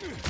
Ugh!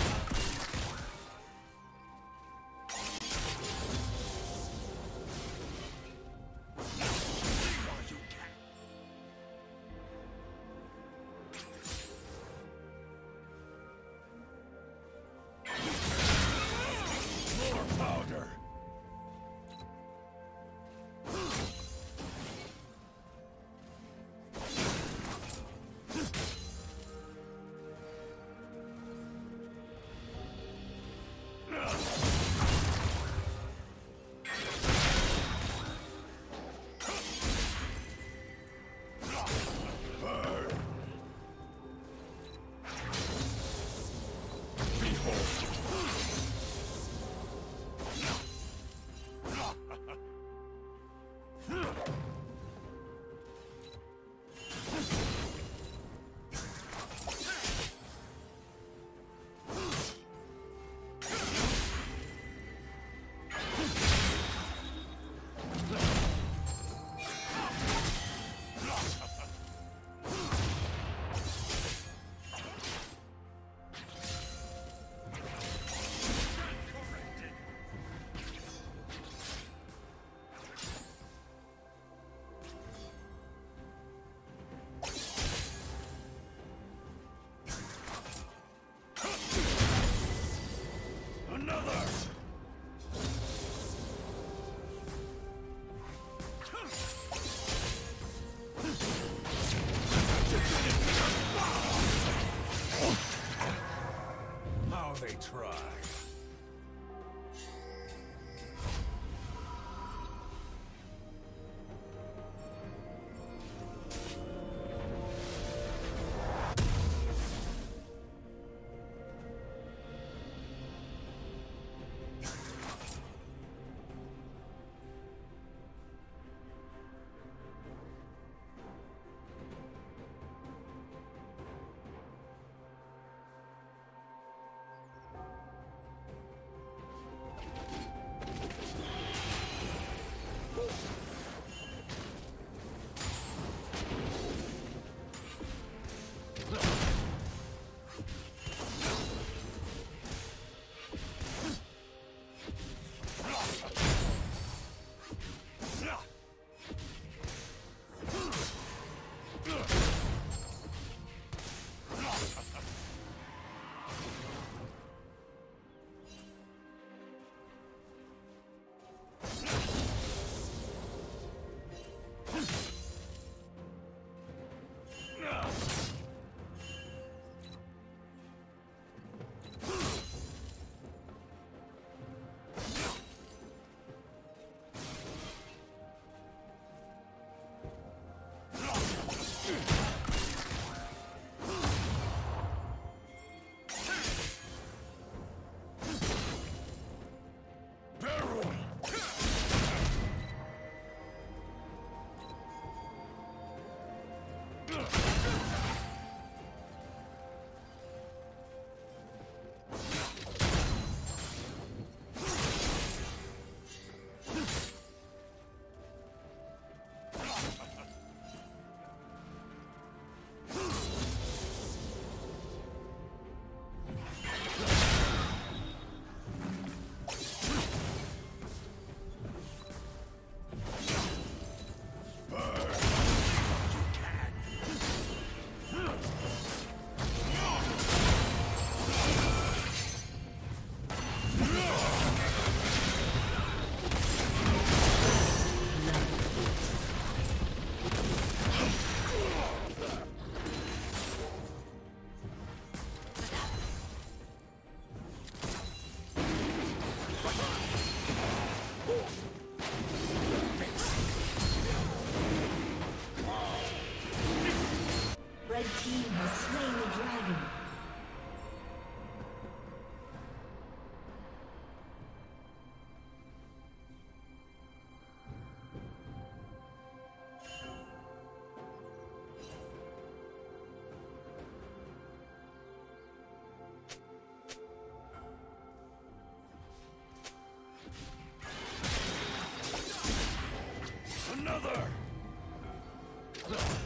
More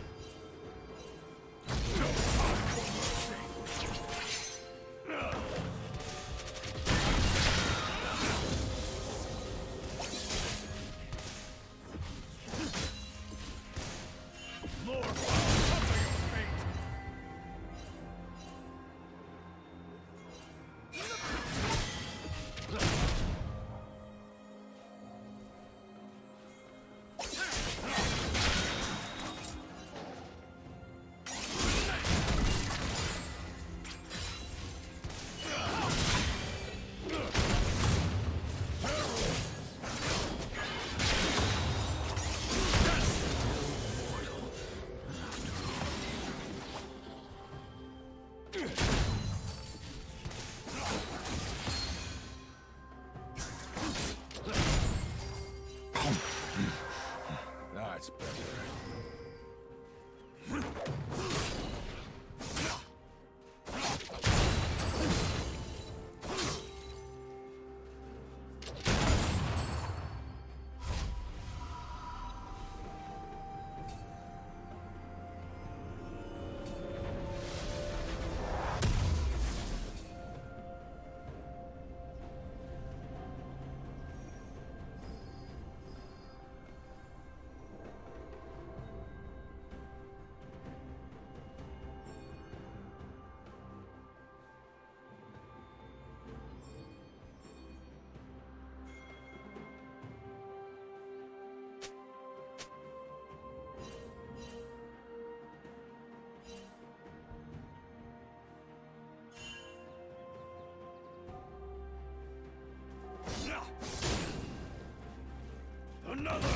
Another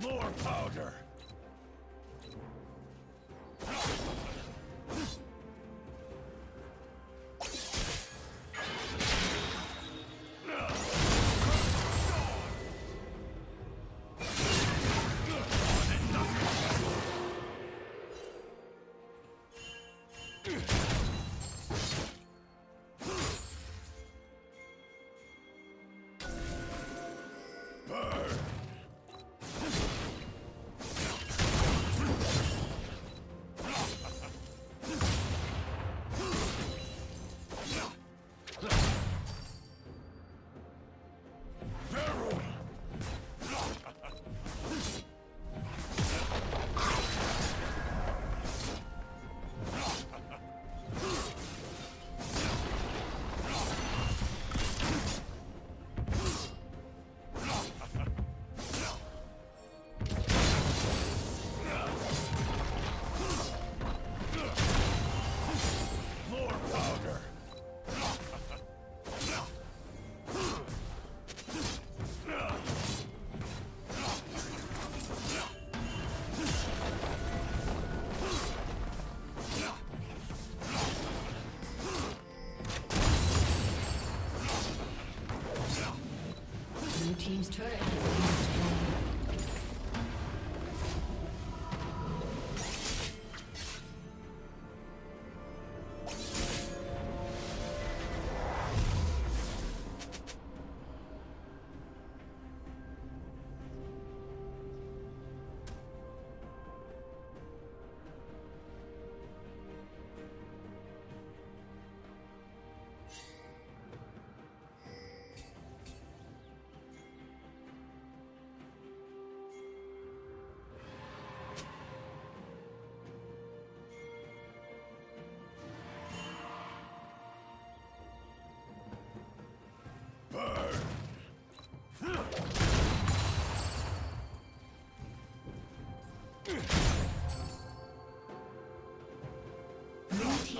More powder! Burn! Team's turret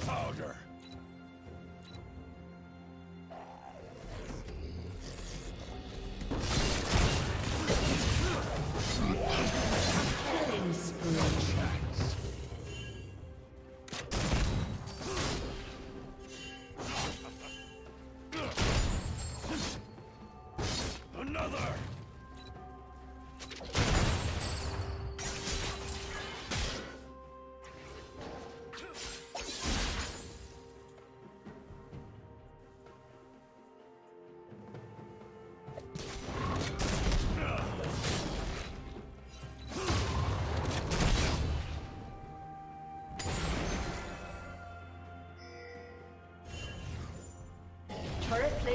Powder!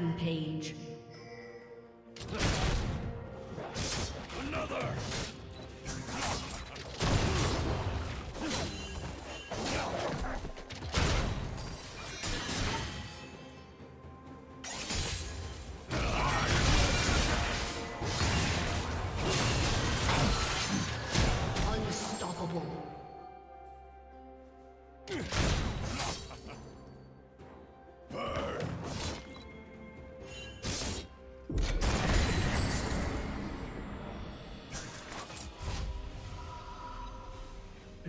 Rampage.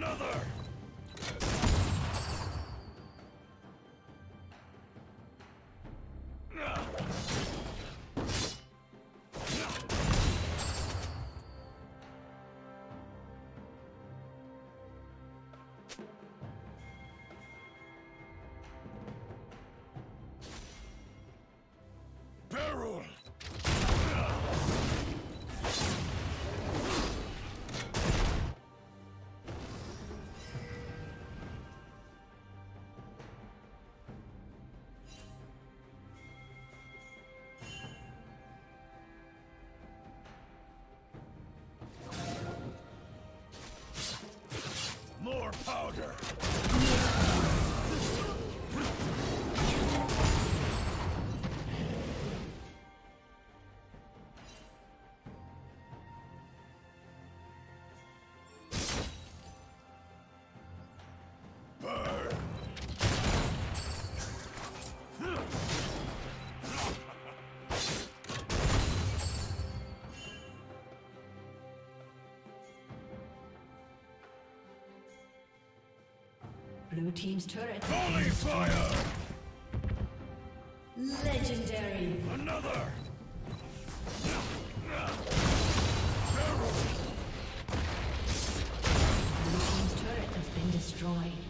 Another! Barrel! Powder! Blue team's turret. Holy fire! Legendary. Another! Blue team's turret has been destroyed.